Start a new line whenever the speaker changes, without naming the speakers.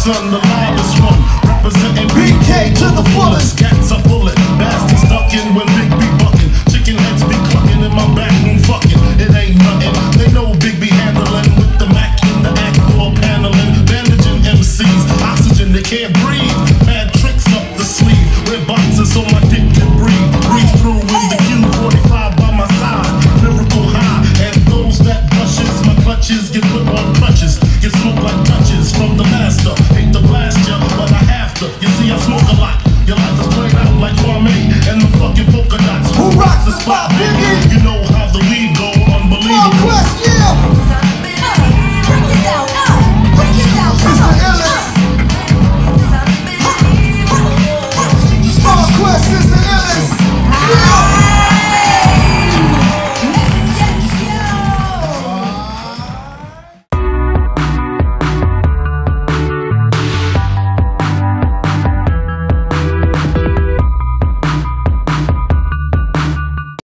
son, the loudest one. popping.